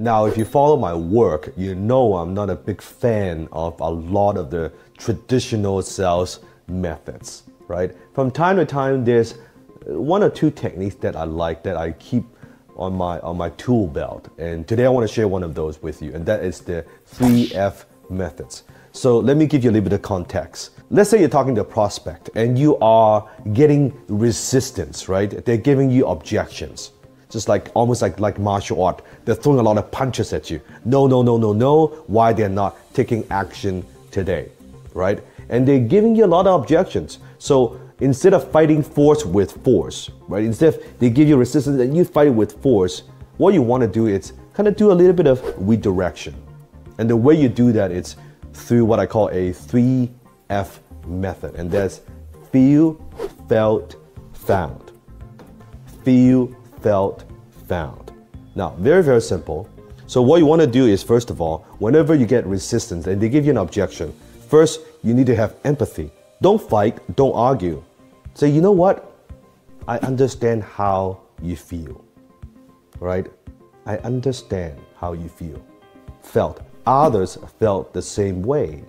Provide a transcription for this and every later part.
Now, if you follow my work, you know I'm not a big fan of a lot of the traditional sales methods, right? From time to time, there's uh, one or two techniques that I like that I keep on my on my tool belt. And today I want to share one of those with you, and that is the 3F methods. So let me give you a little bit of context. Let's say you're talking to a prospect and you are getting resistance, right? They're giving you objections. Just like almost like like martial art. They're throwing a lot of punches at you. No, no, no, no, no. Why they're not taking action today, right? And they're giving you a lot of objections. So instead of fighting force with force, right? Instead of they give you resistance and you fight with force, what you want to do is kind of do a little bit of redirection. And the way you do that is through what I call a 3F method, and that's feel, felt, found. Feel, felt, found. Now, very, very simple. So, what you want to do is, first of all, whenever you get resistance and they give you an objection, first you need to have empathy. Don't fight, don't argue. Say, you know what? I understand how you feel. Right? I understand how you feel. Felt. Others felt the same way.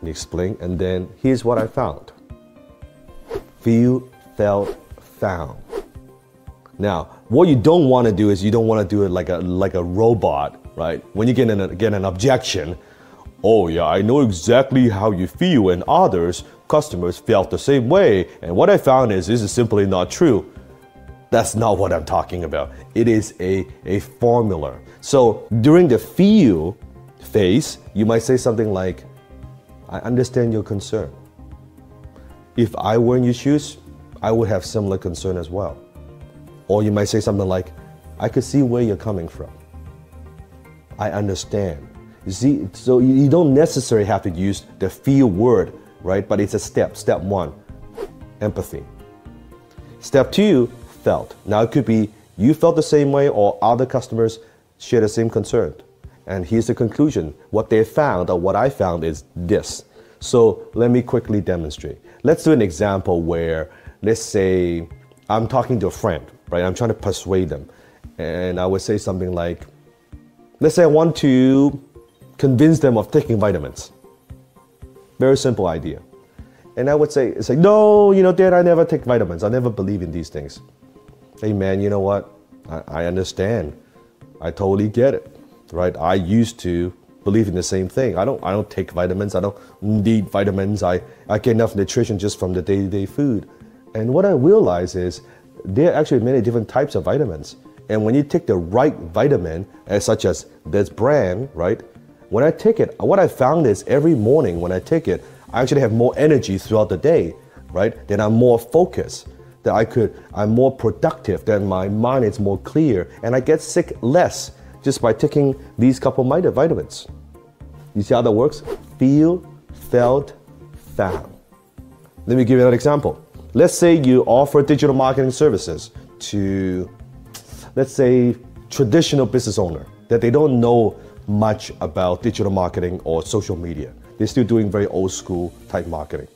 And explain, and then here's what I found. Feel, felt, found. Now, what you don't want to do is you don't want to do it like a like a robot, right? When you get an get an objection, oh yeah, I know exactly how you feel, and others customers felt the same way. And what I found is this is simply not true. That's not what I'm talking about. It is a, a formula. So during the feel phase, you might say something like, I understand your concern. If I were in your shoes, I would have similar concern as well. Or you might say something like, I could see where you're coming from. I understand. You see, so you don't necessarily have to use the feel word, right? But it's a step. Step one, empathy. Step two, felt. Now it could be you felt the same way or other customers share the same concern. And here's the conclusion. What they found or what I found is this. So let me quickly demonstrate. Let's do an example where, let's say, I'm talking to a friend, right? I'm trying to persuade them. And I would say something like, let's say I want to convince them of taking vitamins. Very simple idea. And I would say, it's like, no, you know, Dad, I never take vitamins. I never believe in these things. Hey, man, you know what? I, I understand. I totally get it, right? I used to believe in the same thing. I don't, I don't take vitamins. I don't need vitamins. I, I get enough nutrition just from the day-to-day food. And what I realize is there are actually many different types of vitamins. And when you take the right vitamin, as such as this brand, right? When I take it, what I found is every morning when I take it, I actually have more energy throughout the day, right? Then I'm more focused. That I could, I'm more productive. Then my mind is more clear, and I get sick less just by taking these couple of vitamins. You see how that works? Feel, felt, found. Let me give you an example. Let's say you offer digital marketing services to, let's say, traditional business owner that they don't know much about digital marketing or social media. They're still doing very old school type marketing.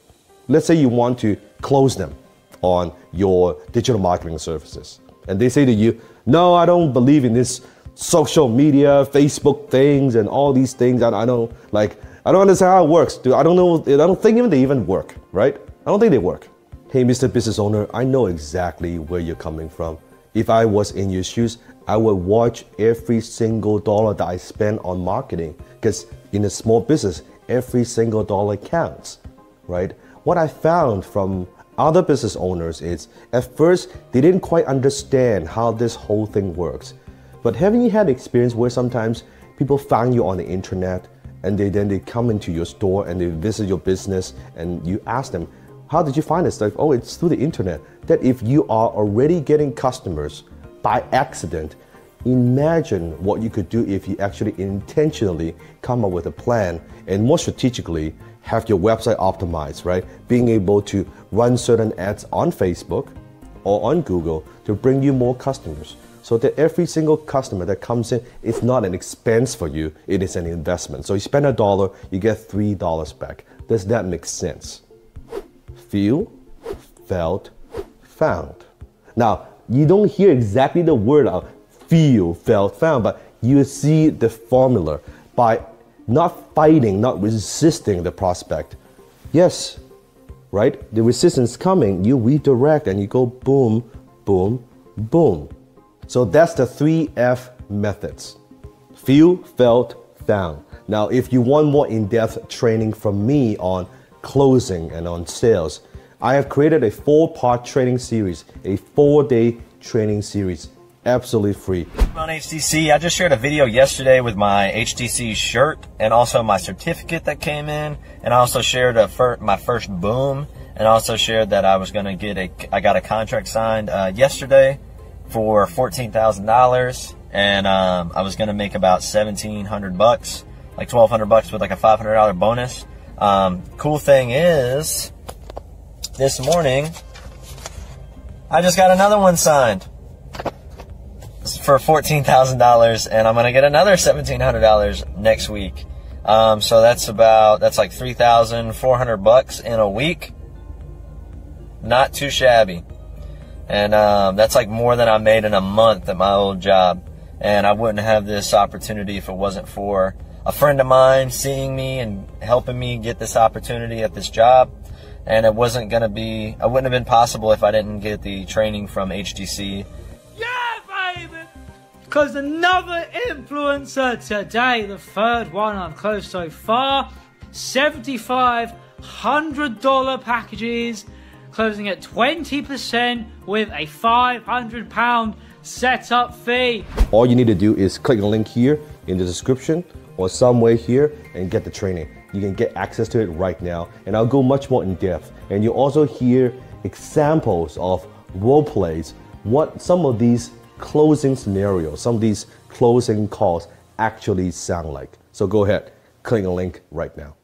Let's say you want to close them on your digital marketing services. And they say to you, no, I don't believe in this social media, Facebook things and all these things. I, I don't like, I don't understand how it works. Dude. I don't know, I don't think even they even work, right? I don't think they work. Hey, Mr. Business Owner, I know exactly where you're coming from. If I was in your shoes, I would watch every single dollar that I spend on marketing because in a small business, every single dollar counts, right? What I found from other business owners is at first they didn't quite understand how this whole thing works. But haven't you had experience where sometimes people find you on the internet and they then they come into your store and they visit your business and you ask them, how did you find this? Like, oh, it's through the internet. That if you are already getting customers by accident, imagine what you could do if you actually intentionally come up with a plan and more strategically have your website optimized, right? Being able to run certain ads on Facebook or on Google to bring you more customers. So that every single customer that comes in is not an expense for you, it is an investment. So you spend a dollar, you get three dollars back. Does that make sense? Feel, felt, found. Now, you don't hear exactly the word of feel, felt, found, but you see the formula by not fighting, not resisting the prospect. Yes, right? The resistance coming, you redirect and you go boom, boom, boom. So that's the three F methods feel, felt, found. Now, if you want more in depth training from me on closing and on sales, I have created a four part training series, a four day training series absolutely free. On HTC, I just shared a video yesterday with my HTC shirt and also my certificate that came in, and I also shared fir my first boom, and also shared that I was going to get a, I got a contract signed uh, yesterday for fourteen thousand dollars, and um, I was going to make about seventeen hundred bucks, like twelve hundred bucks with like a five hundred dollar bonus. Um, cool thing is, this morning I just got another one signed for $14,000 and I'm going to get another $1,700 next week. Um, so that's about, that's like 3,400 bucks in a week. Not too shabby. And, um, that's like more than I made in a month at my old job. And I wouldn't have this opportunity if it wasn't for a friend of mine seeing me and helping me get this opportunity at this job. And it wasn't going to be, it wouldn't have been possible if I didn't get the training from hdc HTC because another influencer today, the third one I've closed so far, $7,500 packages, closing at 20% with a £500 setup fee. All you need to do is click the link here in the description or somewhere here and get the training. You can get access to it right now, and I'll go much more in depth. And you'll also hear examples of role plays, what some of these closing scenarios, some of these closing calls actually sound like. So go ahead, click the link right now.